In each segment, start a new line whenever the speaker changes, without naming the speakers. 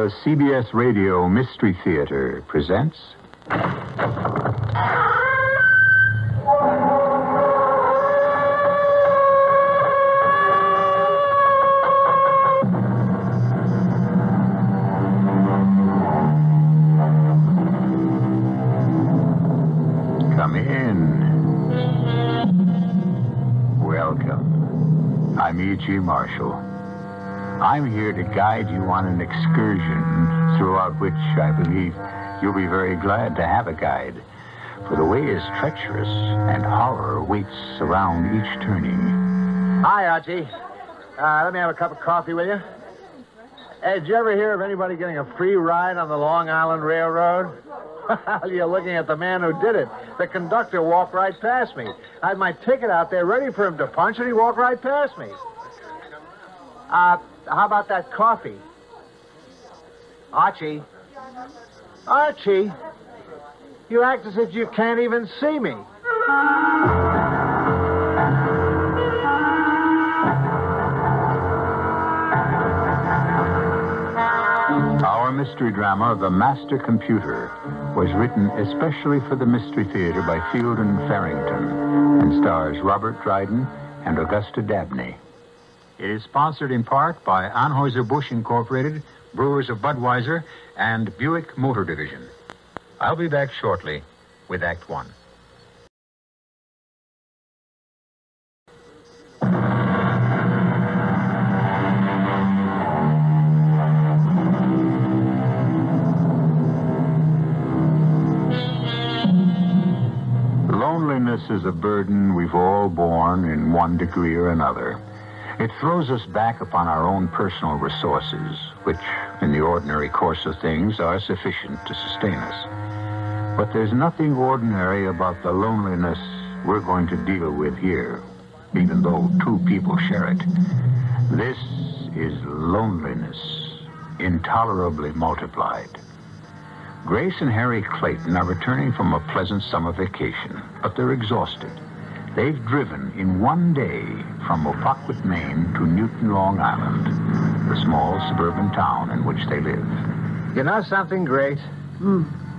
The CBS Radio Mystery Theater presents. Here to guide you on an excursion throughout which I believe you'll be very glad to have a guide. For the way is treacherous and horror waits around each turning.
Hi, Archie. Uh, let me have a cup of coffee, will you? Hey, did you ever hear of anybody getting a free ride on the Long Island Railroad? Well, you're looking at the man who did it. The conductor walked right past me. I had my ticket out there ready for him to punch, and he walked right past me. Uh, how about that coffee? Archie. Archie. You act as if you can't even see me.
Our mystery drama, The Master Computer, was written especially for the Mystery Theater by Fielden Farrington and stars Robert Dryden and Augusta Dabney. It is sponsored in part by Anheuser-Busch Incorporated, Brewers of Budweiser, and Buick Motor Division. I'll be back shortly with Act One. Loneliness is a burden we've all borne in one degree or another. It throws us back upon our own personal resources, which, in the ordinary course of things, are sufficient to sustain us. But there's nothing ordinary about the loneliness we're going to deal with here, even though two people share it. This is loneliness, intolerably multiplied. Grace and Harry Clayton are returning from a pleasant summer vacation, but they're exhausted. They've driven in one day from Opaquet, Maine to Newton, Long Island, the small suburban town in which they live.
You know something great?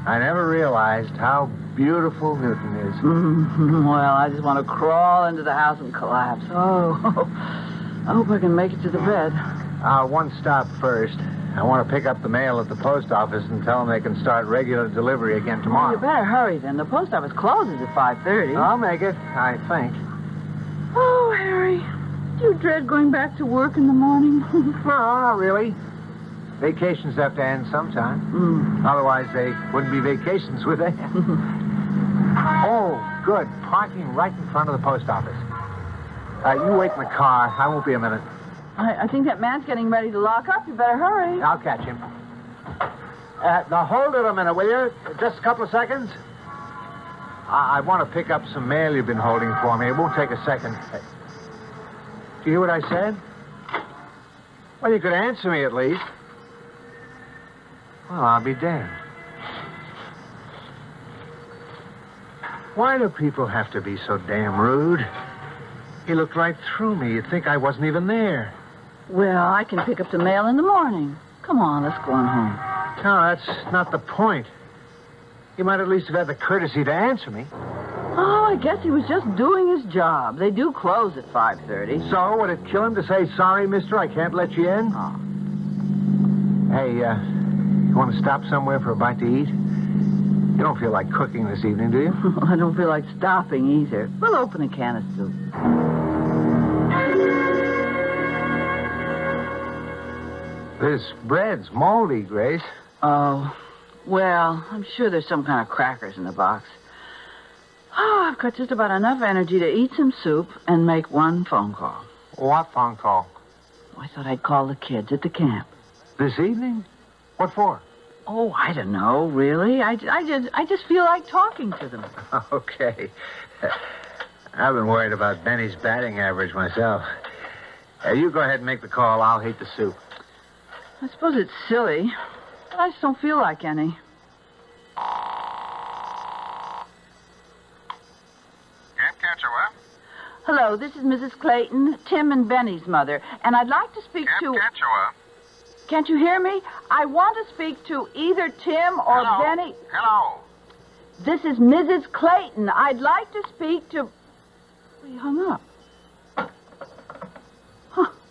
I never realized how beautiful Newton is.
Mm, well, I just want to crawl into the house and collapse. Oh, I hope I can make it to the bed.
Uh, one stop first. I want to pick up the mail at the post office and tell them they can start regular delivery again tomorrow.
You
tomorrow.
better hurry then. The post office closes at 5.30.
I'll make it, I think.
Oh, Harry, do you dread going back to work in the morning?
No, not really. Vacations have to end sometime.
mm.
Otherwise, they wouldn't be vacations, would they? oh, good. Parking right in front of the post office. Uh, you wait in the car. I won't be a minute.
I, I think that man's getting ready to lock up. You better hurry.
I'll catch him. Uh, now, hold it a minute, will you? Just a couple of seconds. I, I want to pick up some mail you've been holding for me. It won't take a second. Do you hear what I said? Well, you could answer me at least. Well, I'll be damned. Why do people have to be so damn rude? He looked right through me. You'd think I wasn't even there.
Well, I can pick up the mail in the morning. Come on, let's go on home.
No, that's not the point. You might at least have had the courtesy to answer me.
Oh, I guess he was just doing his job. They do close at 5.30.
So, would it kill him to say, sorry, mister, I can't let you in?
Oh.
Hey, uh, you want to stop somewhere for a bite to eat? You don't feel like cooking this evening, do you?
I don't feel like stopping either. We'll open a can of soup.
This bread's moldy, Grace.
Oh, well, I'm sure there's some kind of crackers in the box. Oh, I've got just about enough energy to eat some soup and make one phone call.
What phone call?
I thought I'd call the kids at the camp.
This evening? What for?
Oh, I don't know, really. I, I, just, I just feel like talking to them.
Okay. I've been worried about Benny's batting average myself. Uh, you go ahead and make the call. I'll heat the soup.
I suppose it's silly, but I just don't feel like any.
Can't catch her, what?
Hello, this is Mrs. Clayton, Tim and Benny's mother, and I'd like to speak
Can't
to.
catch her, what?
Can't you hear me? I want to speak to either Tim or
Hello?
Benny.
Hello.
This is Mrs. Clayton. I'd like to speak to. He hung up.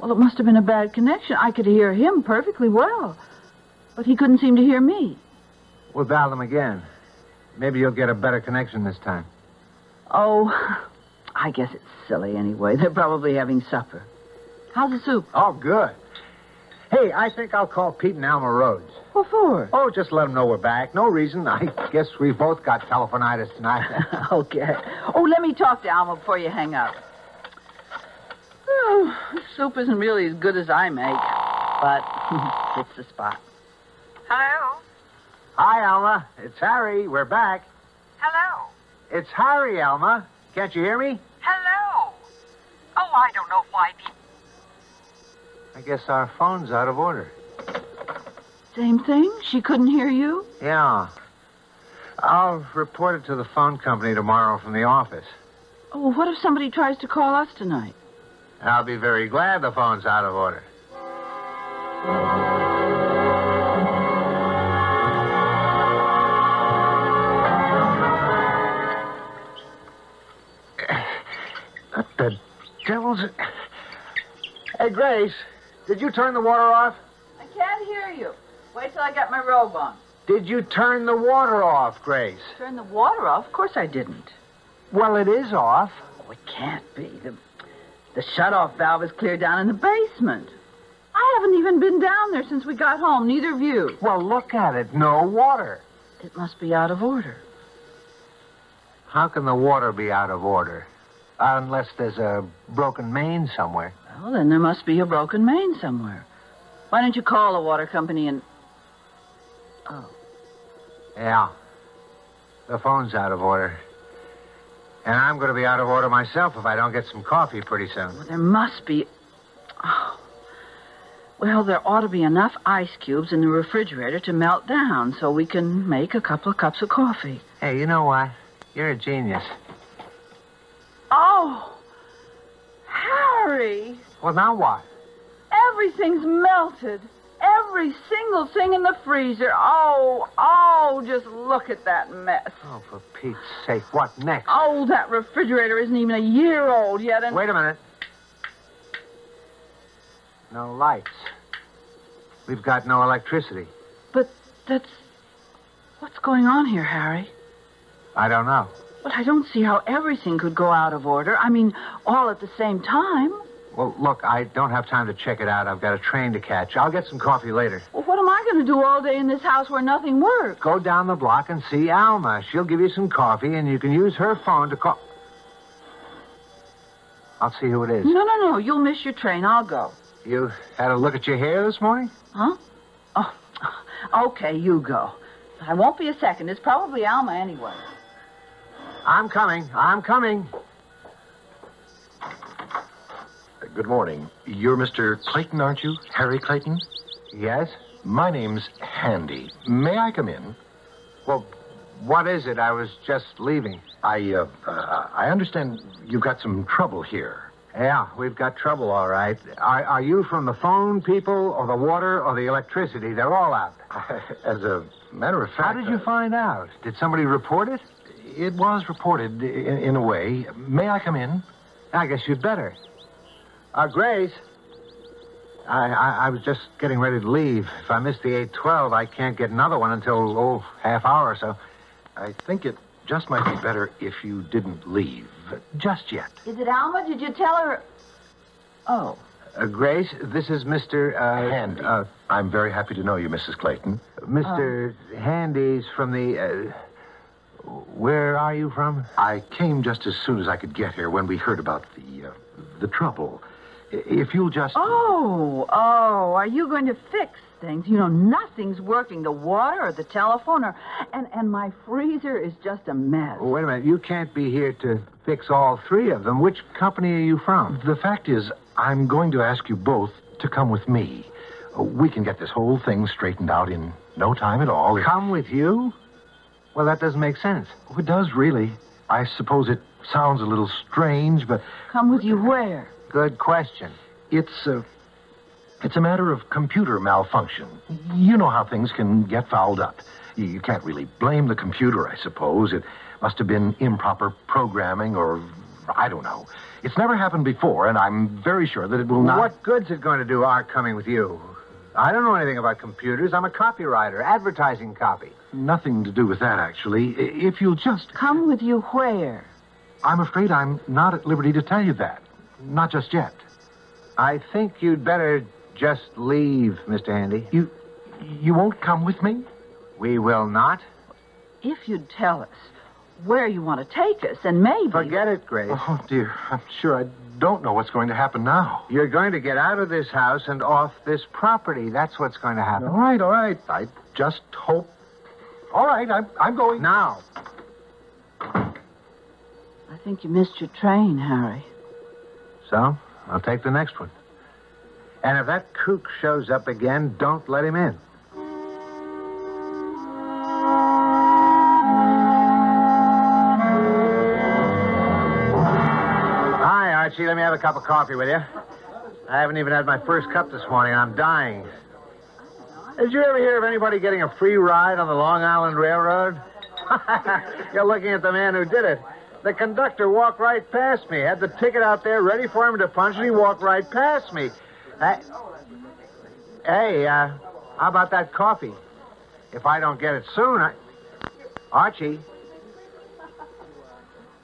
Well, it must have been a bad connection. I could hear him perfectly well, but he couldn't seem to hear me.
We'll dial them again. Maybe you'll get a better connection this time.
Oh, I guess it's silly anyway. They're probably having supper. How's the soup?
Oh, good. Hey, I think I'll call Pete and Alma Rhodes.
What for?
Oh, just let them know we're back. No reason. I guess we both got telephonitis tonight.
okay. Oh, let me talk to Alma before you hang up. Oh, this soup isn't really as good as I make, but it's the spot.
Hello?
Hi, Alma. It's Harry. We're back.
Hello?
It's Harry, Alma. Can't you hear me?
Hello? Oh, I don't know why people.
I guess our phone's out of order.
Same thing? She couldn't hear you?
Yeah. I'll report it to the phone company tomorrow from the office.
Oh, what if somebody tries to call us tonight?
I'll be very glad the phone's out of order. What the devil's... Hey, Grace, did you turn the water off?
I can't hear you. Wait till I get my robe on.
Did you turn the water off, Grace?
Turn the water off? Of course I didn't.
Well, it is off.
Oh, it can't be. The, the shut-off valve is clear down in the basement. I haven't even been down there since we got home, neither of you.
Well, look at it. No water.
It must be out of order.
How can the water be out of order? Uh, unless there's a broken main somewhere.
Well, then there must be a broken main somewhere. Why don't you call the water company and... Oh,
Yeah. The phone's out of order. And I'm going to be out of order myself if I don't get some coffee pretty soon.
well, there must be... Oh. Well, there ought to be enough ice cubes in the refrigerator to melt down so we can make a couple of cups of coffee.
Hey, you know what? You're a genius.
Oh! Harry!
Well, now what?
Everything's melted. Every single thing in the freezer. Oh, oh, just look at that mess.
Oh, for Pete's sake, what next?
Oh, that refrigerator isn't even a year old yet, and
Wait a minute. No lights. We've got no electricity.
but that's what's going on here, Harry.
I don't know.
But I don't see how everything could go out of order. I mean, all at the same time.
Well, look, I don't have time to check it out. I've got a train to catch. I'll get some coffee later.
Well, what am I going to do all day in this house where nothing works?
Go down the block and see Alma. She'll give you some coffee, and you can use her phone to call. I'll see who it is.
No, no, no. You'll miss your train. I'll go.
You had a look at your hair this morning?
Huh? Oh, okay, you go. I won't be a second. It's probably Alma anyway.
I'm coming. I'm coming.
Good morning. You're Mr. Clayton, aren't you? Harry Clayton?
Yes?
My name's Handy. May I come in?
Well, what is it? I was just leaving.
I, uh, uh, I understand you've got some trouble here.
Yeah, we've got trouble, all right. Are, are you from the phone people, or the water, or the electricity? They're all out.
As a matter of fact.
How did you
uh,
find out? Did somebody report it?
It was reported in, in a way. May I come in?
I guess you'd better. Uh, Grace. I, I, I was just getting ready to leave. If I miss the 812, I can't get another one until, oh, half hour or so.
I think it just might be better if you didn't leave just yet.
Is it Alma? Did you tell her? Oh.
Uh, Grace, this is Mr. Uh,
Handy.
Uh,
I'm very happy to know you, Mrs. Clayton.
Mr. Handy's from the. Uh, where are you from?
I came just as soon as I could get here when we heard about the uh, the trouble. I- If you'll just
Oh, oh, are you going to fix things? You know, nothing's working. The water or the telephone or and and my freezer is just a mess.
Oh, wait a minute. You can't be here to fix all three of them. Which company are you from?
The fact is, I'm going to ask you both to come with me. We can get this whole thing straightened out in no time at all.
Come with you? Well, that doesn't make sense.
Oh, it does really. I suppose it sounds a little strange, but
Come with you where?
Good question.
it's uh, It's a matter of computer malfunction. You know how things can get fouled up. You- You can't really blame the computer, I suppose. It must have been improper programming or I don't know. It's never happened before, and I'm very sure that it will not.
What good's it going to do, our coming with you? I don't know anything about computers. I'm a copywriter, advertising copy.
Nothing to do with that, actually. If you'll just.
Come with you where?
I'm afraid I'm not at liberty to tell you that. Not just yet.
I think you'd better just leave, Mr. Handy.
You. You won't come with me?
We will not.
If you'd tell us where you want to take us, and maybe.
Forget it, Grace.
Oh, dear. I'm sure I don't know what's going to happen now.
You're going to get out of this house and off this property. That's what's going to happen.
All right, all right. I just hope. All right, I'm, I'm going.
Now,
I think you missed your train, Harry.
So I'll take the next one. And if that kook shows up again, don't let him in. Hi, Archie. Let me have a cup of coffee with you. I haven't even had my first cup this morning. I'm dying. Did you ever hear of anybody getting a free ride on the Long Island Railroad? You're looking at the man who did it. The conductor walked right past me. Had the ticket out there ready for him to punch, and he walked right past me. I- Hey, uh, how about that coffee? If I don't get it soon, I... Archie.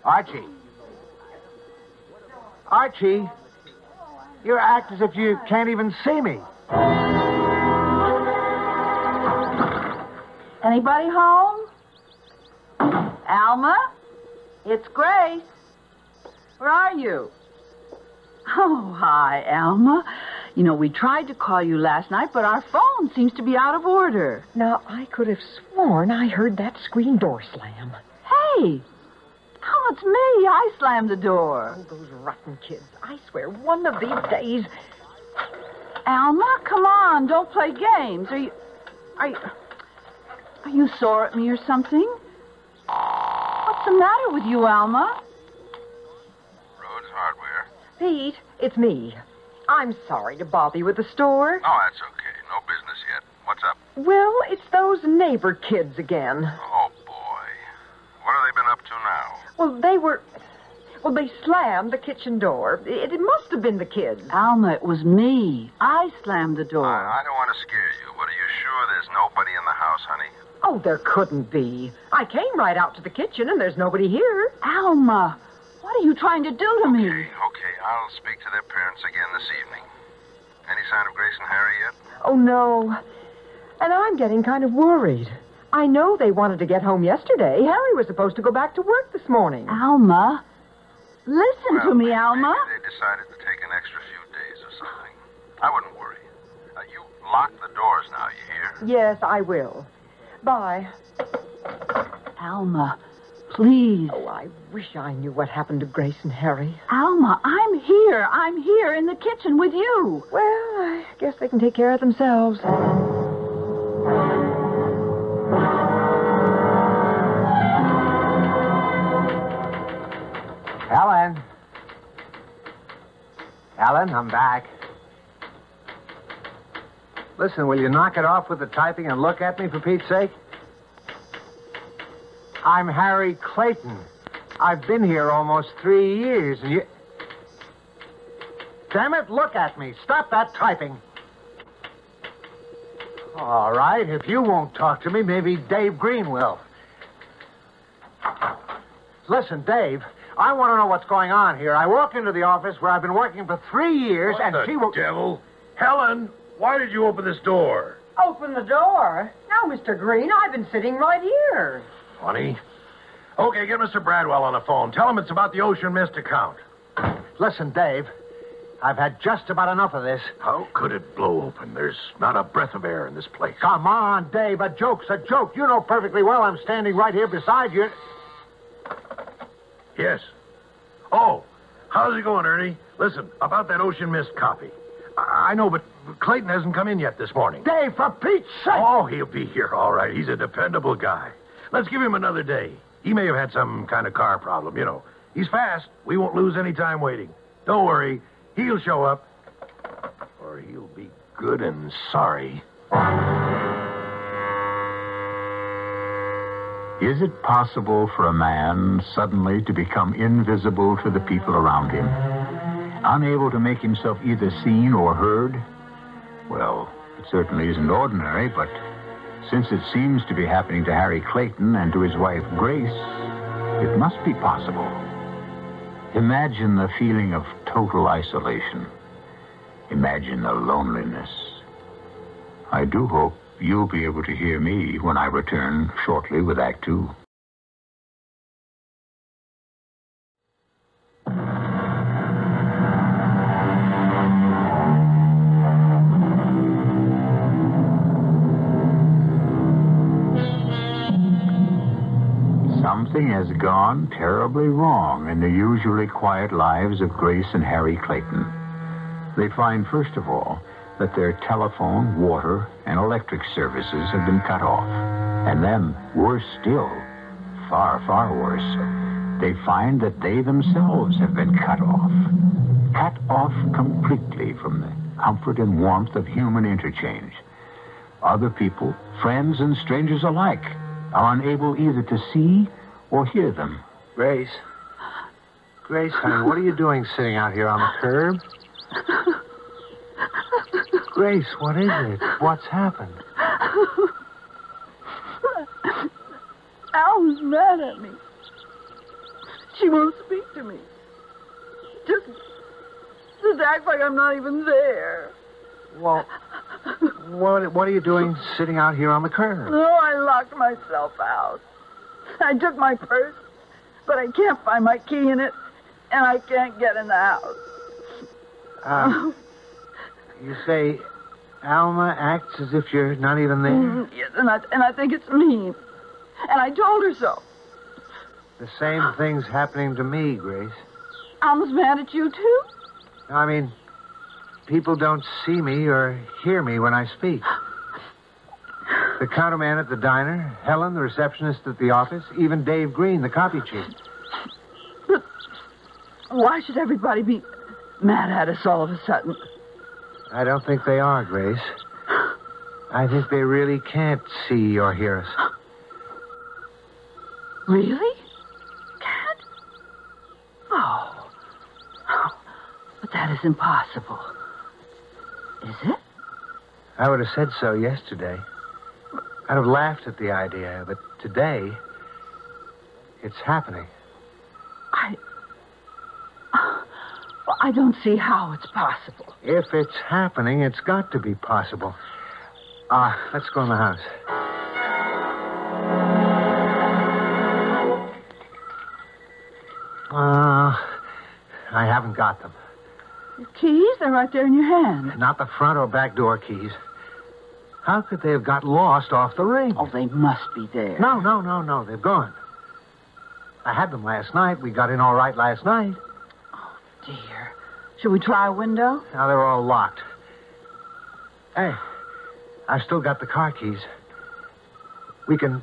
Archie. Archie. You act as if you can't even see me.
Anybody home? Alma? It's Grace. Where are you? Oh, hi, Alma. You know, we tried to call you last night, but our phone seems to be out of order.
Now, I could have sworn I heard that screen door slam.
Hey! Oh, it's me. I slammed the door.
Oh, those rotten kids. I swear, one of these days.
Alma, come on. Don't play games. Are you. Are you. Are you sore at me or something? What's the matter with you, Alma?
Rhodes Hardware.
Pete, it's me. I'm sorry to bother you at the store.
Oh, that's okay. No business yet. What's up?
Well, it's those neighbor kids again.
Oh, boy. What have they been up to now?
Well, they were. Well, they slammed the kitchen door. It, it must have been the kids.
Alma, it was me. I slammed the door.
I, I don't want to scare you, but are you sure there's nobody in the house, honey?
Oh, there couldn't be. I came right out to the kitchen and there's nobody here.
Alma, what are you trying to do to me?
Okay, okay. I'll speak to their parents again this evening. Any sign of Grace and Harry yet?
Oh, no. And I'm getting kind of worried. I know they wanted to get home yesterday. Harry was supposed to go back to work this morning.
Alma, listen
Well,
to me,
maybe
Alma.
They decided to take an extra few days or something. I wouldn't worry. Uh, you lock the doors now, you hear?
Yes, I will. Bye.
Alma, please.
Oh, I wish I knew what happened to Grace and Harry.
Alma, I'm here. I'm here in the kitchen with you.
Well, I guess they can take care of themselves.
Alan. Alan, I'm back. Listen, will you knock it off with the typing and look at me for Pete's sake? I'm Harry Clayton. I've been here almost three years, and you. Damn it, look at me. Stop that typing. All right, if you won't talk to me, maybe Dave Green will. Listen, Dave, I want to know what's going on here. I walk into the office where I've been working for three years, and she will.
devil? Helen, why did you open this door?
Open the door. Now, Mr. Green, I've been sitting right here.
Funny. Okay, get Mr. Bradwell on the phone. Tell him it's about the Ocean Mist account.
Listen, Dave, I've had just about enough of this.
How could it blow open? There's not a breath of air in this place.
Come on, Dave, a joke's a joke. You know perfectly well I'm standing right here beside you.
Yes. Oh, how's it going, Ernie? Listen, about that Ocean Mist copy. I I know, but Clayton hasn't come in yet this morning.
Dave, for Pete's sake!
Oh, he'll be here, all right. He's a dependable guy. Let's give him another day. He may have had some kind of car problem, you know. He's fast. We won't lose any time waiting. Don't worry. He'll show up. Or he'll be
good and sorry.
Is it possible for a man suddenly to become invisible to the people around him? Unable to make himself either seen or heard? Well, it certainly isn't ordinary, but since it seems to be happening to Harry Clayton and to his wife Grace, it must be possible. Imagine the feeling of total isolation. Imagine the loneliness. I do hope you'll be able to hear me when I return shortly with Act Two. Gone terribly wrong in the usually quiet lives of Grace and Harry Clayton. They find, first of all, that their telephone, water, and electric services have been cut off. And then, worse still, far, far worse, they find that they themselves have been cut off. Cut off completely from the comfort and warmth of human interchange. Other people, friends and strangers alike, are unable either to see or hear them.
Grace. Grace, honey, what are you doing sitting out here on the curb? Grace, what is it? What's happened?
Al's mad at me. She won't speak to me. Just, just act like I'm not even there.
Well, what, what are you doing sitting out here on the curb?
No, I locked myself out. I took my purse, but I can't find my key in it, and I can't get in the house.
Uh, you say Alma acts as if you're not even there?
Mm, yes, and I, and I think it's mean. And I told her so.
The same thing's happening to me, Grace.
Alma's mad at you, too?
I mean, people don't see me or hear me when I speak. The counterman at the diner, Helen, the receptionist at the office, even Dave Green, the copy chief.
But Why should everybody be mad at us all of a sudden?
I don't think they are, Grace. I think they really can't see or hear us.
Really? Can't? Oh. oh. But that is impossible. Is it?
I would have said so yesterday. I'd have laughed at the idea, but today, it's happening.
I. Well, I don't see how it's possible.
If it's happening, it's got to be possible. Ah, uh, let's go in the house. Uh, I haven't got them.
The keys? They're right there in your hand.
Not the front or back door keys. How could they have got lost off the ring?
Oh, they must be there.
No, no, no, no. They've gone. I had them last night. We got in all right last night.
Oh, dear. Should we try a window?
Now they're all locked. Hey, I've still got the car keys. We can.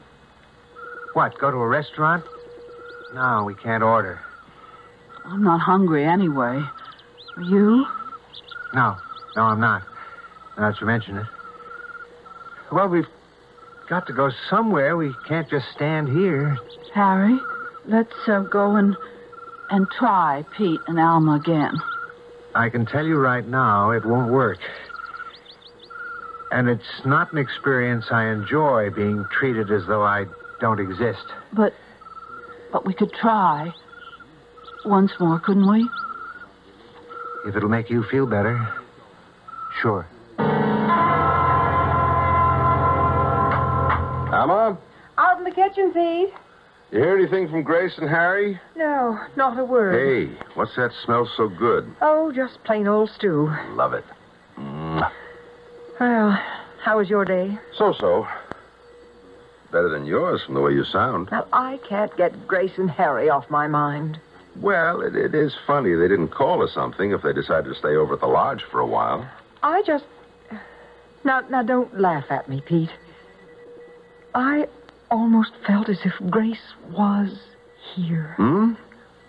What, go to a restaurant? No, we can't order.
I'm not hungry anyway. Are you?
No, no, I'm not. Now that you mention it. Well, we've got to go somewhere. We can't just stand here.
Harry, let's uh, go and and try Pete and Alma again.
I can tell you right now, it won't work. And it's not an experience I enjoy being treated as though I don't exist.
But, but we could try once more, couldn't we?
If it'll make you feel better, sure.
Kitchen, Pete.
you hear anything from Grace and Harry?
No, not a word.
Hey, what's that smell so good?
Oh, just plain old stew.
Love it. Mm,
Well, how was your day?
so so. Better than yours from the way you sound.
Well, I can't get Grace and Harry off my mind.
Well, it, it is funny they didn't call or something if they decided to stay over at the lodge for a while.
I just. Now, now, don't laugh at me, Pete. I almost felt as if Grace was here.
Hmm?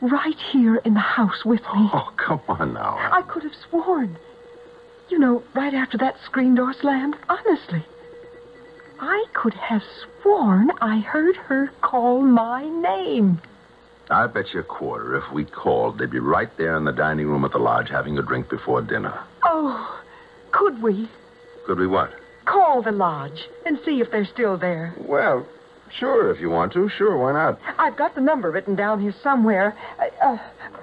Right here in the house with me.
Oh, come on now.
I could have sworn. You know, right after that screen door slammed, honestly. I could have sworn I heard her call my name.
I bet you a quarter if we called, they'd be right there in the dining room at the lodge having a drink before dinner.
Oh, could we
Could we what?
call the lodge and see if they're still there?
Well, sure, if you want to. Sure, why not?
I've got the number written down here somewhere. Uh, uh,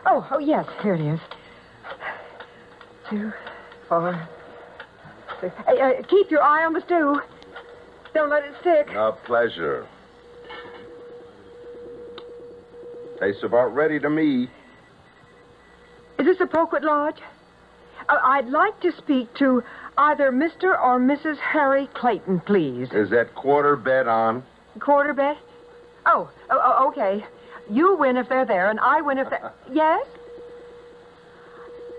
oh, oh, yes, here it is. Two, four, six. Hey, uh, keep your eye on the stew. Don't let it stick.
A pleasure. Tastes about ready to me.
Is this a Poquet Lodge? Uh, I'd like to speak to either Mr. or Mrs. Harry Clayton, please.
Is that quarter bet on?
Quarter bet? Oh, oh, oh, okay. You win if they're there, and I win if they're. yes?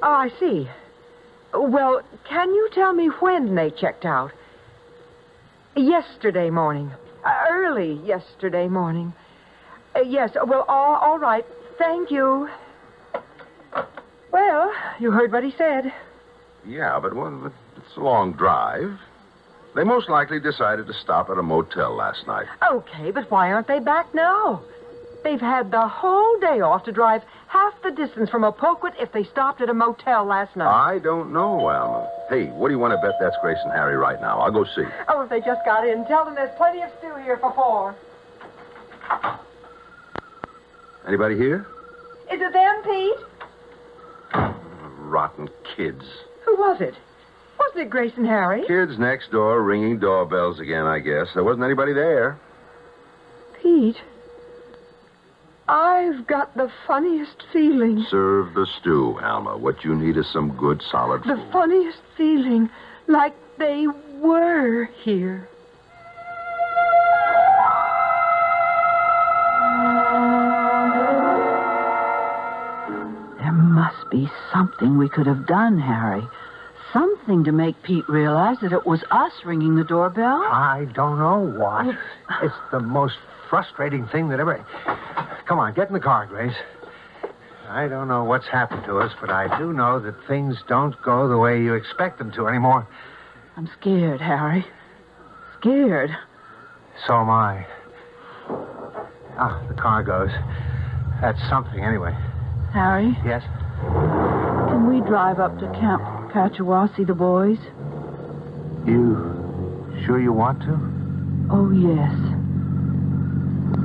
Oh, I see. Well, can you tell me when they checked out? Yesterday morning. Uh, early yesterday morning. Uh, yes, well, all, all right. Thank you. Well, you heard what he said.
Yeah, but well, it's a long drive. They most likely decided to stop at a motel last night.
Okay, but why aren't they back now? They've had the whole day off to drive half the distance from Opoquet if they stopped at a motel last night.
I don't know, Alma. Hey, what do you want to bet that's Grace and Harry right now? I'll go see.
Oh, if they just got in, tell them there's plenty of stew here for four.
Anybody here?
Is it them, Pete?
Rotten kids.
Who was it? Wasn't it Grace and Harry?
Kids next door ringing doorbells again, I guess. There wasn't anybody there.
Pete, I've got the funniest feeling.
Serve the stew, Alma. What you need is some good, solid
The
food.
funniest feeling, like they were here.
There must be something we could have done, Harry. Something to make Pete realize that it was us ringing the doorbell.
I don't know what. It's the most frustrating thing that ever. Come on, get in the car, Grace. I don't know what's happened to us, but I do know that things don't go the way you expect them to anymore.
I'm scared, Harry. Scared.
So am I. Ah, the car goes. That's something, anyway.
Harry,
Yes?
can we drive up to Camp Patchawa, see the boys?
You sure you want to?
Oh, yes.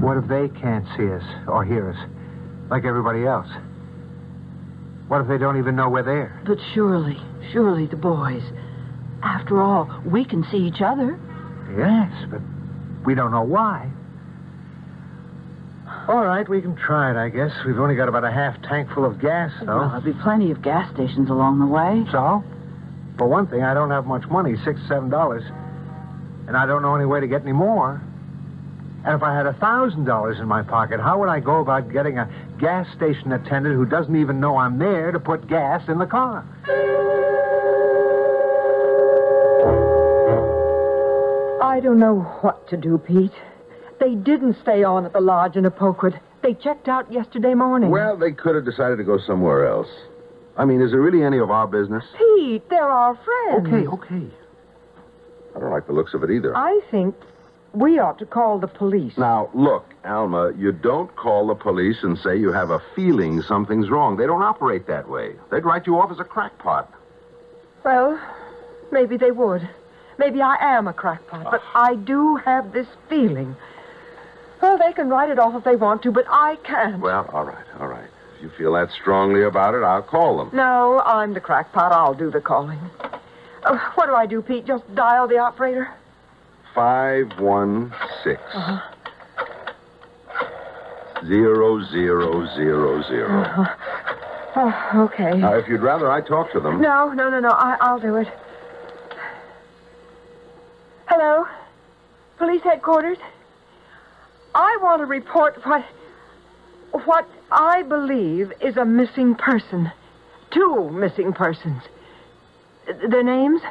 What if they can't see us or hear us, like everybody else? What if they don't even know we're there?
But surely, surely the boys. After all, we can see each other.
Yes, but we don't know why. All right, we can try it, I guess. We've only got about a half tank full of gas, though.
Well, there'll be plenty of gas stations along the way.
So? For one thing, I don't have much money, six, seven dollars. And I don't know any way to get any more. And if I had a thousand dollars in my pocket, how would I go about getting a gas station attendant who doesn't even know I'm there to put gas in the car?
I don't know what to do, Pete. They didn't stay on at the lodge in Apoquet. They checked out yesterday morning.
Well, they could have decided to go somewhere else. I mean, is it really any of our business?
Pete, they're our friends.
Okay, okay.
I don't like the looks of it either.
I think we ought to call the police.
Now, look, Alma, you don't call the police and say you have a feeling something's wrong. They don't operate that way. They'd write you off as a crackpot.
Well, maybe they would. Maybe I am a crackpot, but ah. I do have this feeling. Well, they can write it off if they want to, but I can't.
Well, all right, all right. If you feel that strongly about it, I'll call them.
No, I'm the crackpot. I'll do the calling. Uh, what do I do, Pete? Just dial the operator?
516 zero zero zero zero.
Oh, okay.
Now, if you'd rather I talk to them.
No, no, no, no. I, I'll do it. Hello? Police headquarters? I want to report what what I believe is a missing person. Two missing persons. Their names?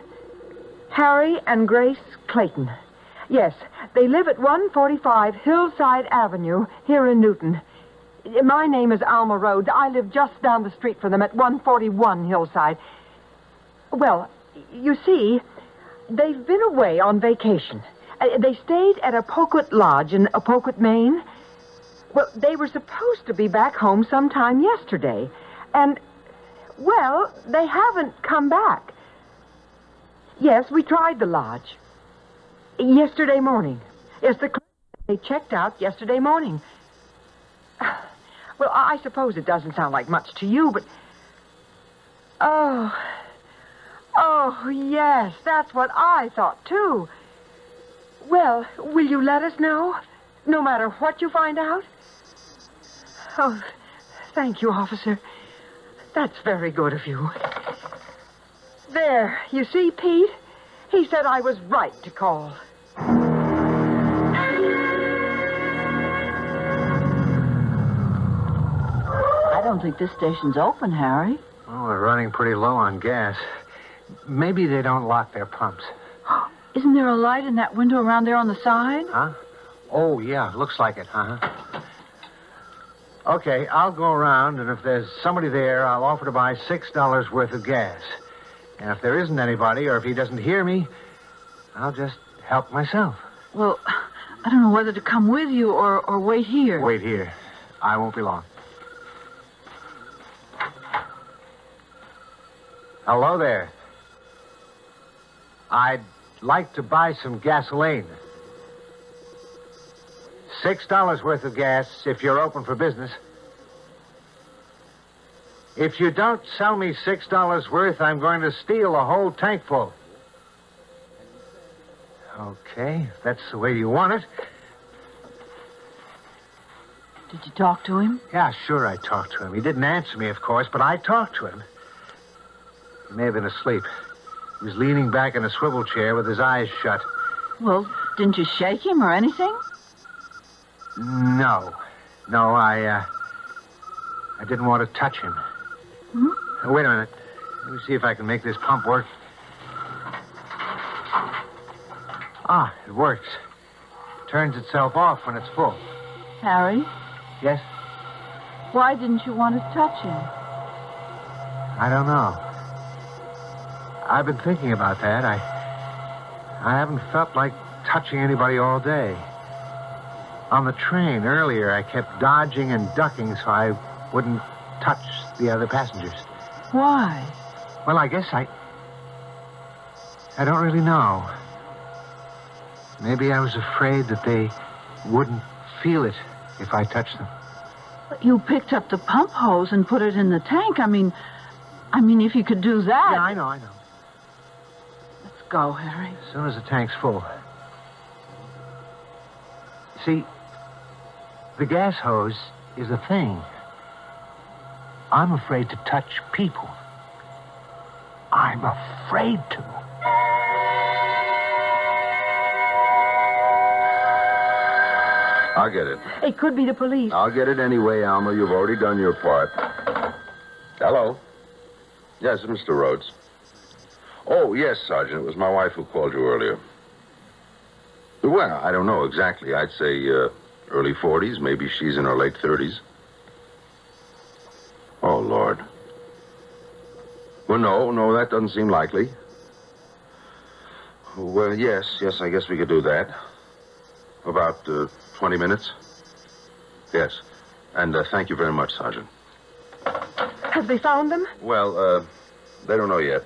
Harry and Grace Clayton. Yes, they live at 145 Hillside Avenue here in Newton. My name is Alma Rhodes. I live just down the street from them at 141 Hillside. Well, You see, they've been away on vacation. Uh, they stayed at a Poquet Lodge in Poquet, Maine. Well, they were supposed to be back home sometime yesterday. And, well, they haven't come back. Yes, we tried the lodge. Yesterday morning. Yes, the they checked out yesterday morning. Well, I suppose it doesn't sound like much to you, but. Oh. Oh, yes, that's what I thought, too. Well, will you let us know? No matter what you find out? Oh, thank you, officer. That's very good of you. There, you see, Pete? He said I was right to call.
I don't think this station's open, Harry.
Well, we're running pretty low on gas. Maybe they don't lock their pumps.
Isn't there a light in that window around there on the side?
Huh? Oh, yeah, looks like it, huh? Okay, I'll go around, and if there's somebody there, I'll offer to buy $6 worth of gas. And if there isn't anybody, or if he doesn't hear me, I'll just help myself.
Well, I don't know whether to come with you or, or wait here.
Wait here. I won't be long. Hello there. I'd like to buy some gasoline. Six dollars worth of gas if you're open for business. If you don't sell me six dollars worth, I'm going to steal a whole tank full. Okay, if that's the way you want it.
Did you talk to him?
Yeah, sure, I talked to him. He didn't answer me, of course, but I talked to him. He may have been asleep. He was leaning back in a swivel chair with his eyes shut.
Well, didn't you shake him or anything?
No. No, I, uh, I didn't want to touch him.
Hmm?
Uh, wait a minute. Let me see if I can make this pump work. Ah, it works. Turns itself off when it's full.
Harry,
Yes?
why didn't you want to touch him?
I don't know. I've been thinking about that. I I haven't felt like touching anybody all day. On the train earlier, I kept dodging and ducking so I wouldn't touch the other passengers.
Why?
Well, I guess I I don't really know. Maybe I was afraid that they wouldn't feel it if I touched them.
But you picked up the pump hose and put it in the tank. I mean, I mean, if you could do that.
Yeah, I know, I know.
Let's go, Harry.
As soon as the tank's full. See, the gas hose is a thing. I'm afraid to touch people. I'm afraid to.
I'll get it.
It could be the police.
I'll get it anyway, Alma. You've already done your part. Hello? Yes, Mr. Rhodes. Oh, yes, Sergeant. It was my wife who called you earlier. Well, I don't know exactly. I'd say uh, early 40s. Maybe she's in her late 30s. Oh, Lord. Well, no, no, that doesn't seem likely. Well, yes, yes, I guess we could do that. About uh, 20 minutes? Yes. And uh, thank you very much, Sergeant.
Have they found them?
Well, uh, they don't know yet.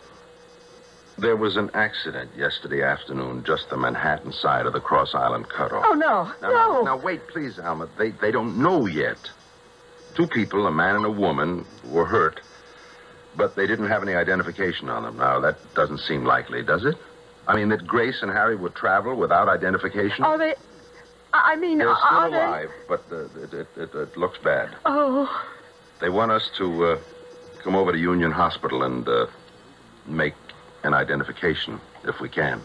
There was an accident yesterday afternoon just the Manhattan side of the Cross Island cutoff.
Oh, no.
Now,
no.
now, now, wait, please, Alma. They, they don't know yet. Two people, a man and a woman, were hurt, but they didn't have any identification on them. Now, that doesn't seem likely, does it? I mean, that Grace and Harry would travel without identification?
Are they. I mean,
They're
are
still
they-
alive, but uh, it, it, it, it looks bad.
Oh.
They want us to uh, come over to Union Hospital and uh, make an identification, if we can.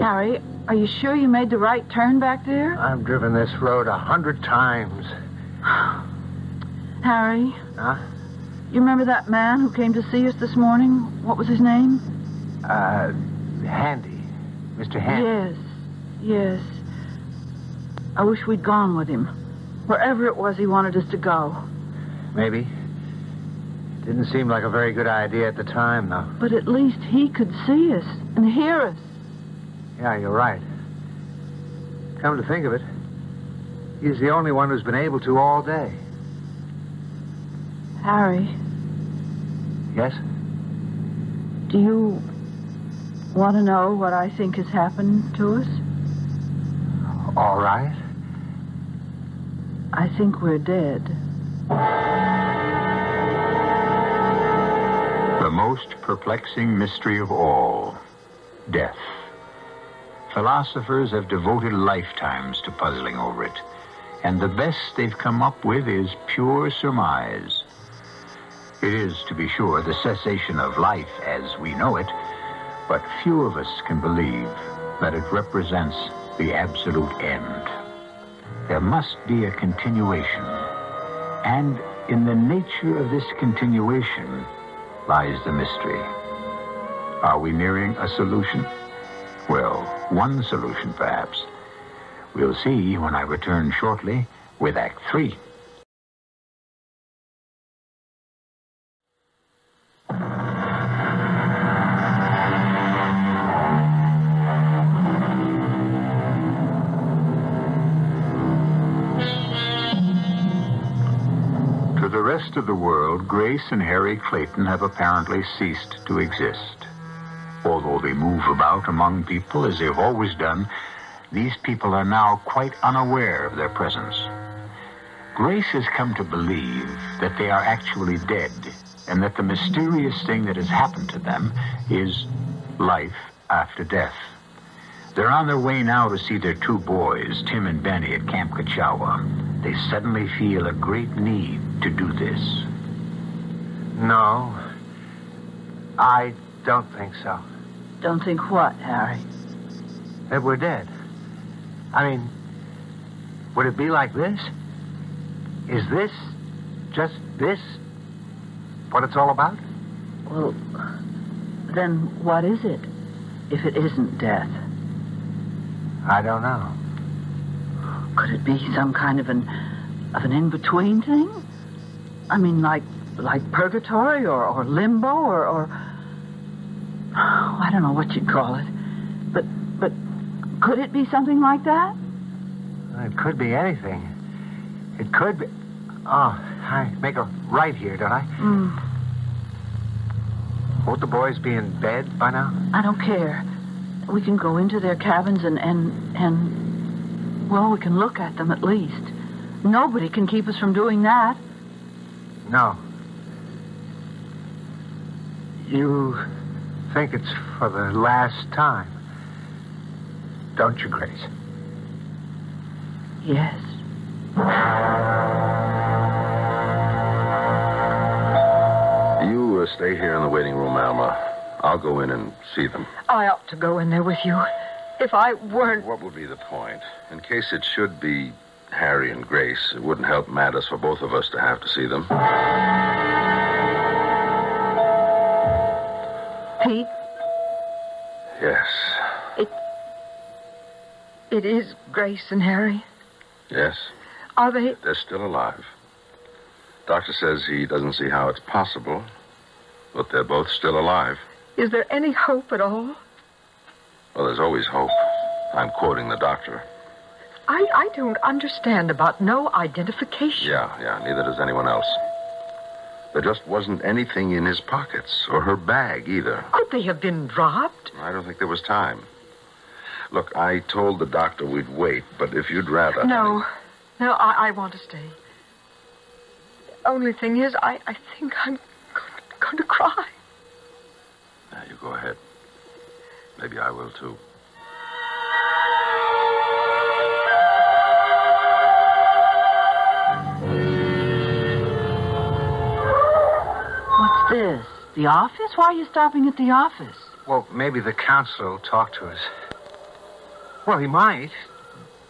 Harry, are you sure you made the right turn back there?
I've driven this road a hundred times.
Harry,
Huh?
you remember that man who came to see us this morning? What was his name?
Uh, Handy. Mr. Handy.
Yes, yes. I wish we'd gone with him. Wherever it was he wanted us to go.
Maybe. Didn't seem like a very good idea at the time, though.
But at least he could see us and hear us.
Yeah, you're right. Come to think of it, he's the only one who's been able to all day.
Harry,
Yes?
do you want to know what I think has happened to us?
All right.
I think we're dead.
The most perplexing mystery of all death. Philosophers have devoted lifetimes to puzzling over it, and the best they've come up with is pure surmise. It is, to be sure, the cessation of life as we know it, but few of us can believe that it represents the absolute end. There must be a continuation, and in the nature of this continuation lies the mystery. Are we nearing a solution? Well, one solution perhaps. We'll see when I return shortly with Act Three. Of the world, Grace and Harry Clayton have apparently ceased to exist. Although they move about among people as they've always done, these people are now quite unaware of their presence. Grace has come to believe that they are actually dead, and that the mysterious thing that has happened to them is life after death. They're on their way now to see their two boys, Tim and Benny, at Camp Kachawa. They suddenly feel a great need to do this.
No. I don't think so.
Don't think what, Harry?
That we're dead. I mean, would it be like this? Is this, just this, what it's all about?
Well, then what is it if it isn't death?
I don't know.
Could it be some kind of an of an in-between thing? I mean, like like purgatory or, or limbo or, or I don't know what you'd call it, but but could it be something like that?
It could be anything. It could be. Oh, I make a right here, don't I?
Mm,
Won't the boys be in bed by now?
I don't care. We can go into their cabins and and and well, we can look at them at least. Nobody can keep us from doing that.
No. You think it's for the last time, don't you, Grace?
Yes.
You uh, stay here in the waiting room, Alma. I'll go in and see them.
I ought to go in there with you. If I weren't.
What would be the point? In case it should be Harry and Grace, it wouldn't help matters for both of us to have to see them.
Pete,
Yes.
It. It is Grace and Harry.
Yes.
Are they.
They're still alive. Doctor says he doesn't see how it's possible, but they're both still alive.
Is there any hope at all?
Well, there's always hope. I'm quoting the doctor.
I, I don't understand about no identification.
Yeah, yeah, neither does anyone else. There just wasn't anything in his pockets or her bag either.
Could they have been dropped?
I don't think there was time. Look, I told the doctor we'd wait, but if you'd rather.
No. No, I, I want to stay. The Only thing is, I, I think I'm going, going to cry.
Now, you go ahead. Maybe I will, too.
What's this? The office? Why are you stopping at the office?
Well, maybe the counselor will talk to us. Well, he might.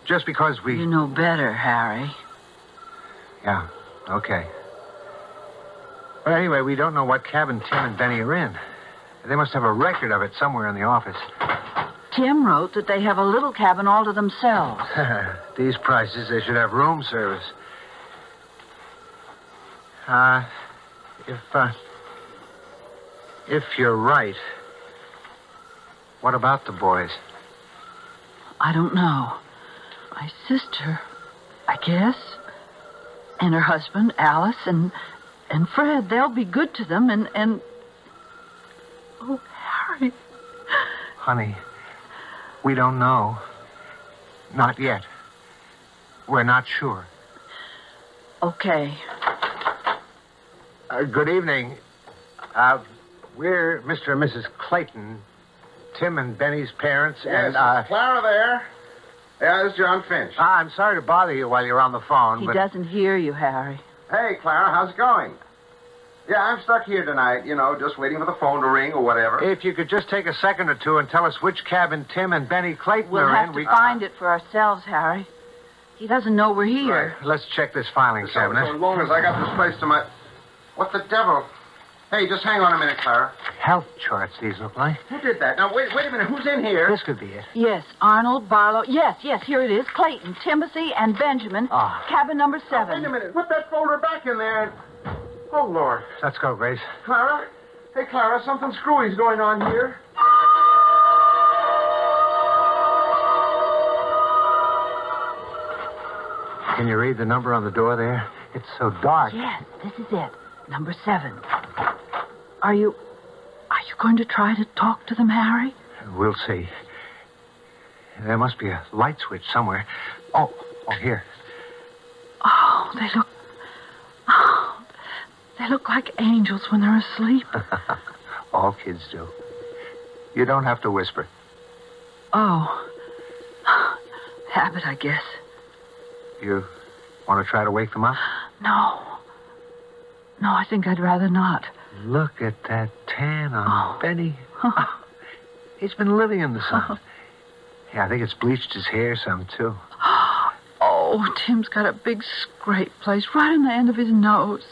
Just because we.
You know better, Harry.
Yeah, okay. But anyway, we don't know what cabin Tim and Benny are in. They must have a record of it somewhere in the office.
Tim wrote that they have a little cabin all to themselves.
These prices, they should have room service. Uh, if, uh, If you're right, what about the boys?
I don't know. My sister, I guess. And her husband, Alice, and and Fred, they'll be good to them and and Oh, Harry.
Honey, we don't know. Not yet. We're not sure.
Okay.
Uh, good evening. Uh, we're Mr. and Mrs. Clayton, Tim and Benny's parents, and uh,
Clara there. Yeah, this is John Finch.
Ah, I'm sorry to bother you while you're on the phone,
He
but
doesn't hear you, Harry.
Hey, Clara, how's it going? Yeah, I'm stuck here tonight, you know, just waiting for the phone to ring or whatever.
if you could just take a second or two and tell us which cabin Tim and Benny Clayton
We'll
are
have
in,
to
we
find it for ourselves, Harry. He doesn't know we're here.
Let's check this filing
So,
cabinet.
so long as I got this place to my. What the devil? Hey, just hang on a minute, Clara.
Health charts, these look like.
Who did that? Now, wait, wait a minute. Who's in here?
This could be it.
Yes, Arnold, Barlow. Yes, yes, here it is. Clayton, Timothy, and Benjamin.
Ah.
Cabin number
Now,
seven.
wait a minute. Put that folder back in there. Oh, Lord.
Let's go, Grace.
Clara? Hey, Clara, something screwy's going on here.
Can you read the number on the door there? It's so dark.
Yes, this is it. Number seven. Are you. Are you going to try to talk to them, Harry?
We'll see. There must be a light switch somewhere. Oh, oh, here.
Oh, they look. Oh, they look like angels when they're asleep.
All kids do. You don't have to whisper.
Oh. Habit, I guess.
You want to try to wake them up?
No. No, I think I'd rather not.
Look at that tan on
Oh.
Benny. He's been living in the sun. Oh. Yeah, I think it's bleached his hair some, too.
Oh, Tim's got a big scrape place right on the end of his nose.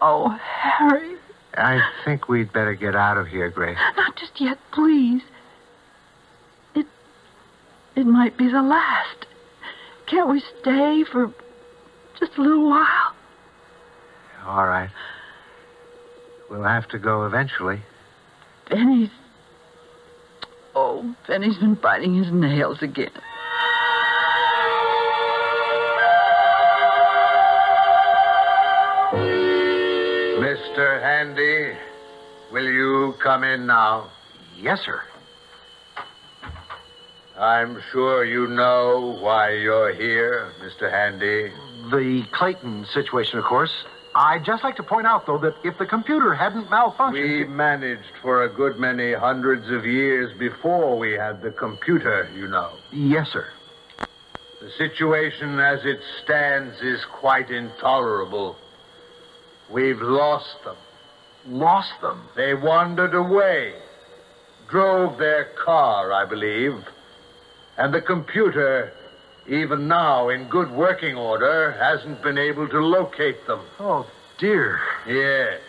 Oh, Harry.
I think we'd better get out of here, Grace.
Not just yet, please. It. It might be the last. Can't we stay for just a little while?
All right. We'll have to go eventually.
Benny's. Oh, Benny's been biting his nails again.
Mr. Handy, will you come in now? Yes, sir. I'm sure you know why you're here, Mr. Handy.
The Clayton situation, of course. I'd just like to point out, though, that if the computer hadn't malfunctioned.
We managed for a good many hundreds of years before we had the computer, you know.
Yes, sir.
The situation as it stands is quite intolerable. We've lost them.
Lost them.
They wandered away, drove their car, I believe. And the computer, even now in good working order, hasn't been able to locate them.
Oh, dear.
Yes.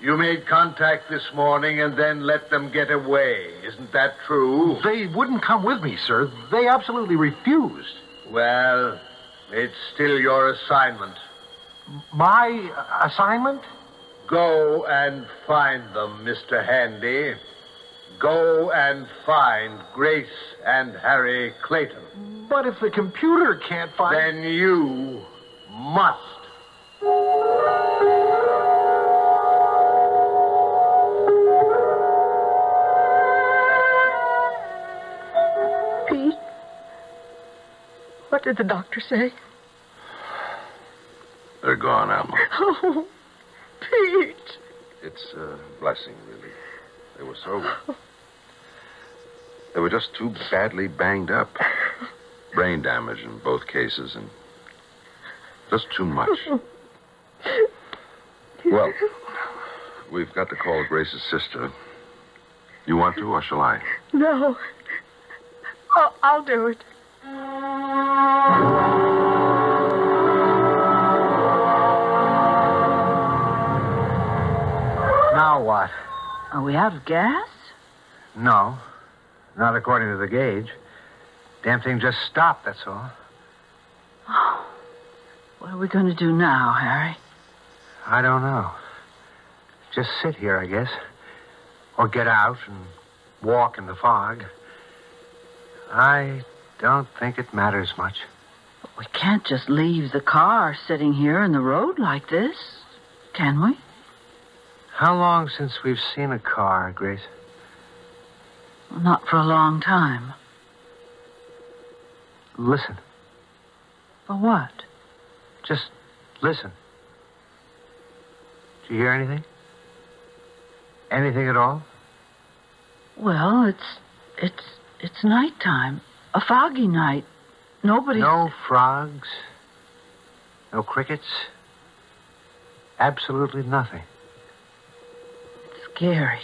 You made contact this morning and then let them get away. Isn't that true?
They wouldn't come with me, sir. They absolutely refused.
Well, it's still your assignment.
My assignment?
Go and find them, Mr. Handy. Go and find Grace and Harry Clayton.
But if the computer can't find.
Then you must.
Pete, what did the doctor say?
They're gone, Alma.
Oh, Pete.
It's a blessing, really. They were so. They were just too badly banged up. Brain damage in both cases, and just too much. Well, we've got to call Grace's sister. You want to, or shall I?
No. I'll, I'll do it.
Are we out of gas?
No. Not according to the gauge. Damn thing just stopped, that's all. Oh.
What are we going to do now, Harry?
I don't know.
Just sit here, I guess. Or get out and walk in the fog. I don't think it matters much.
We can't just leave the car sitting here in the road like this, can we?
How long since we've seen a car, Grace?
Not for a long time.
Listen.
For what?
Just listen. Did you hear anything? Anything at all?
Well, it's it's it's nighttime. A foggy night. Nobody
No frogs. No crickets. Absolutely nothing.
Scary.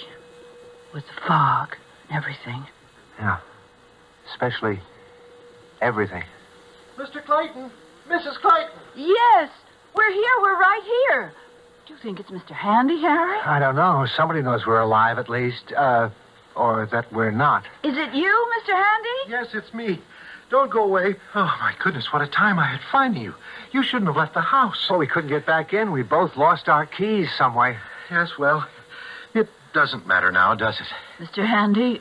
With the fog and everything.
Yeah. Especially everything.
Mr. Clayton! Mrs. Clayton!
Yes! We're here, we're right here. Do you think it's Mr. Handy, Harry?
I don't know. Somebody knows we're alive at least. Uh, or that we're not.
Is it you, Mr. Handy?
Yes, it's me. Don't go away.
Oh, my goodness, what a time I had finding you. You shouldn't have left the house. Well, we couldn't get back in. We both lost our keys some way.
Yes, well, it doesn't matter now, does it?
Mr. Handy,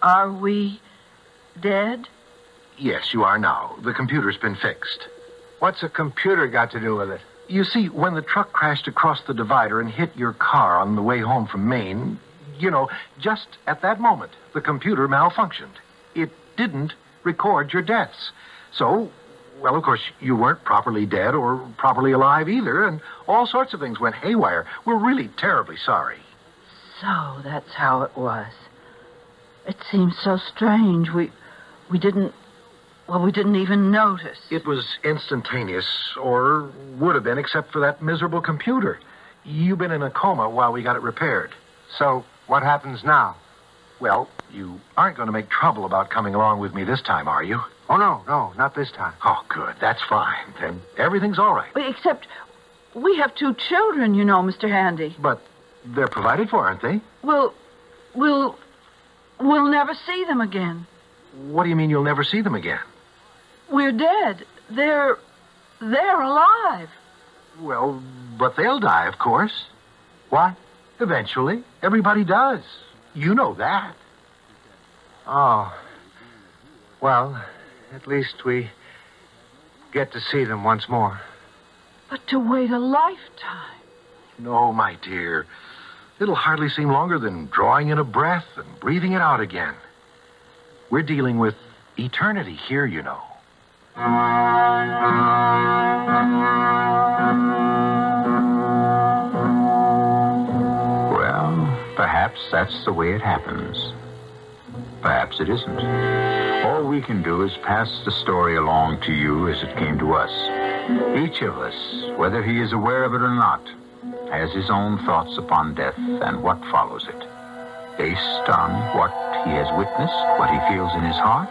are we dead?
Yes, you are now. The computer's been fixed. What's a computer got to do with it? You see, when the truck crashed across the divider and hit your car on the way home from Maine, you know, just at that moment, the computer malfunctioned. It didn't record your deaths. So, well, of course, you weren't properly dead or properly alive either, and all sorts of things went haywire. We're really terribly sorry.
So that's how it was. It seems so strange. We we didn't well, we didn't even notice.
It was instantaneous, or would have been, except for that miserable computer. You've been in a coma while we got it repaired. So, what happens now? Well, you aren't going to make trouble about coming along with me this time, are you? Oh, no, no, not this time. Oh, good. That's fine. Then everything's all right.
Except we have two children, you know, Mr. Handy.
But they're provided for, aren't they?
We'll we'll we'll never see them again.
What do you mean you'll never see them again?
We're dead. They're they're alive.
Well, but they'll die, of course. What? Eventually. Everybody does. You know that. Oh. Well, at least we get to see them once more.
But to wait a lifetime.
No, my dear. It'll hardly seem longer than drawing in a breath and breathing it out again. We're dealing with eternity here, you know.
Well, perhaps that's the way it happens. Perhaps it isn't. All we can do is pass the story along to you as it came to us. Each of us, whether he is aware of it or not, has his own thoughts upon death and what follows it, based on what he has witnessed, what he feels in his heart,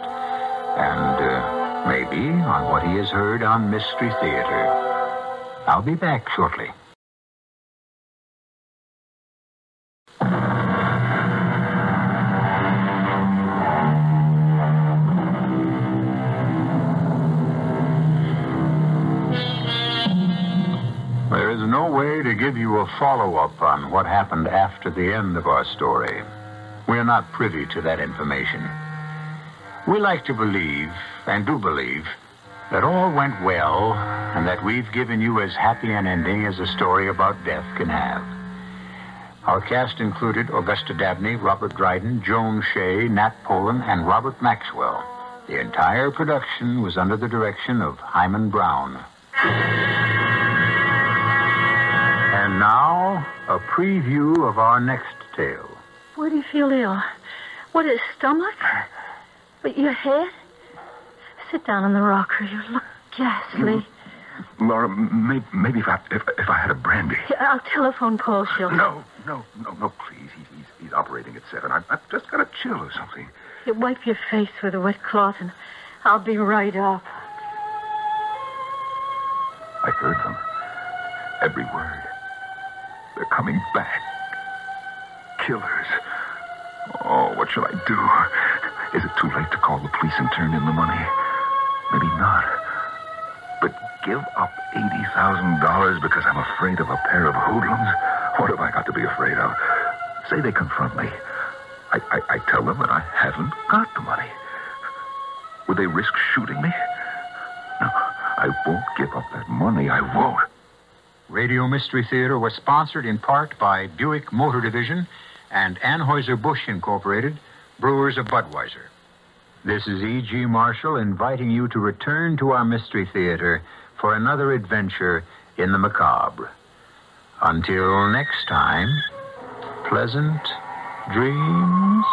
and uh, maybe on what he has heard on Mystery Theater. I'll be back shortly. No way to give you a follow up on what happened after the end of our story. We are not privy to that information. We like to believe, and do believe, that all went well and that we've given you as happy an ending as a story about death can have. Our cast included Augusta Dabney, Robert Dryden, Joan Shay, Nat Polen, and Robert Maxwell. The entire production was under the direction of Himan Brown. Now, a preview of our next tale.
Where do you feel ill? What is stomach? But your head? Sit down on the rocker. You look ghastly. Mm-hmm.
Laura, maybe, maybe if, I, if, if I had a brandy.
I'll telephone Paul Schiller.
No, no, no, no, please. He's, he's, he's operating at 7. I, I've just got a chill or something.
You wipe your face with a wet cloth, and I'll be right up.
I heard them. Every word. They're coming back. Killers. Oh, what shall I do? Is it too late to call the police and turn in the money? Maybe not. But give up $80,000 because I'm afraid of a pair of hoodlums? What have I got to be afraid of? say they confront me, I, I, I tell them that I haven't got the money. Would they risk shooting me? No, I won't give up that money. I won't.
Radio Mystery Theater was sponsored in part by Buick Motor Division and Anheuser-Busch Incorporated, brewers of Budweiser. This is E.G. Marshall inviting you to return to our Mystery Theater for another adventure in the macabre. Until next time, pleasant dreams.